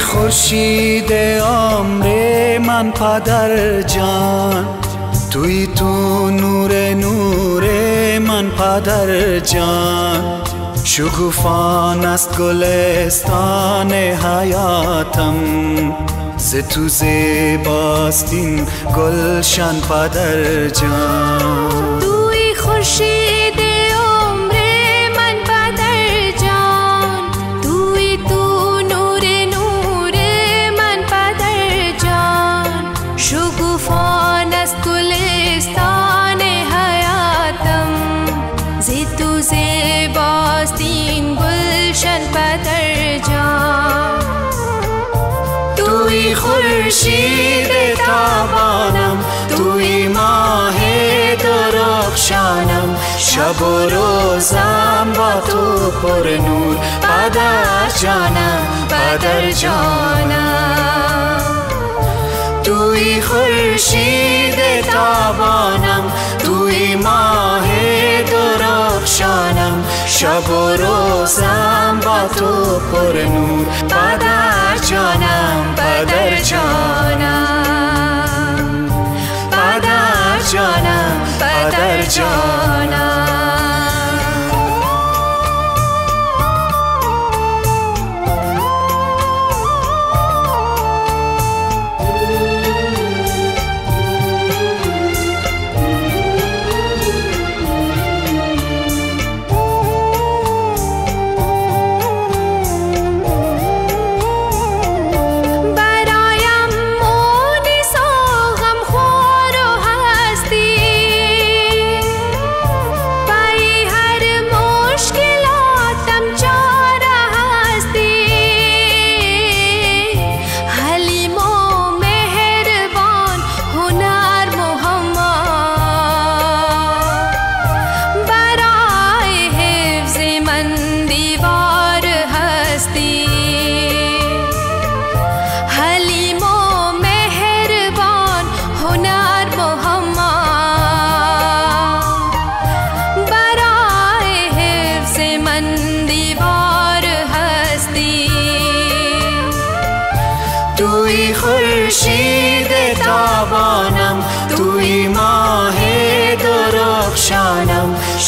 خورشید عمر من پدر جان. توی تو نور نور من پدر جان. شکوفان است گلستان حیاتم. ز تو زیباستین گلشن پدر جان. توی خورشید خورشید تابانم توی ماه درخشانم. شب و روزم با تو پر نور پدر جانم پدر جانم. توی خورشید تابانم توی ماه درخشانم. شب و روزم با تو پر نور پدر جانم پدر جانم. जाना من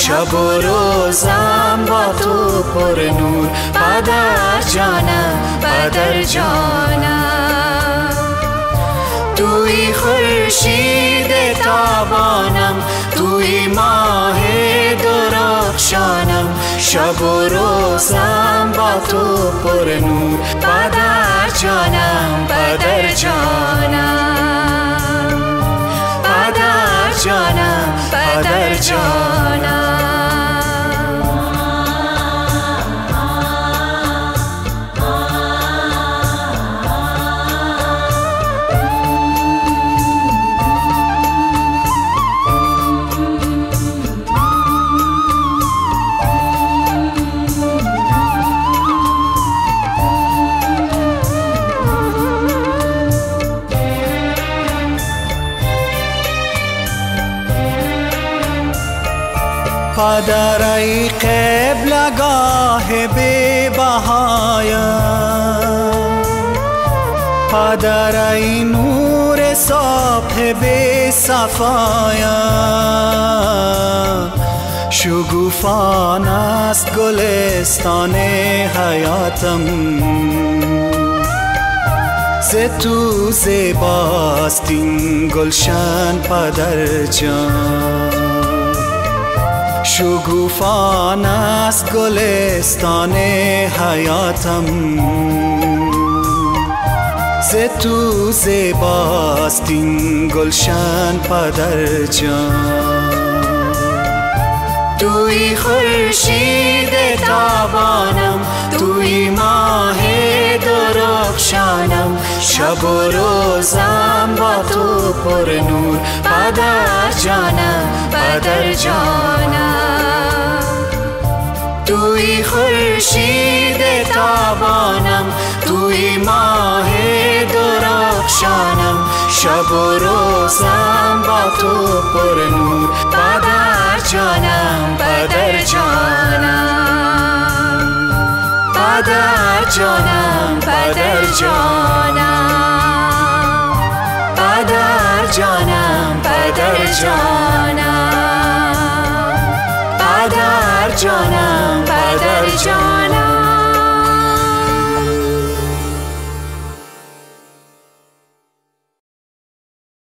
شب و روزم با تو پر نور پدر جانم پدر جانم توی خورشید تابانم توی ماه درخشانم شب و روزم با تو پر نور پدر جانم پدر جانم پدر جانم پدر جانم پدر ای قبلگاه بی بهایم پدر ای نور صبح بی صفایم شگوفان است گلستان حیاتم. ز تو زیباست این گلشن پدر جان. شگوفان است گلستان حیاتم. ز تو زیباست این گلشن پدر جان. توی خورشید تابانم توی ماه درخشانم. شب و روزم با تو پر نور پدر جانم. پدر جانم توی خورشید تابانم توی ماه درخشانم شب و روزم با تو پر نور پدر جانم پدر جانم پدر جانم پدر جانم جانم بدر جانم. بدر جانم بدر جانم.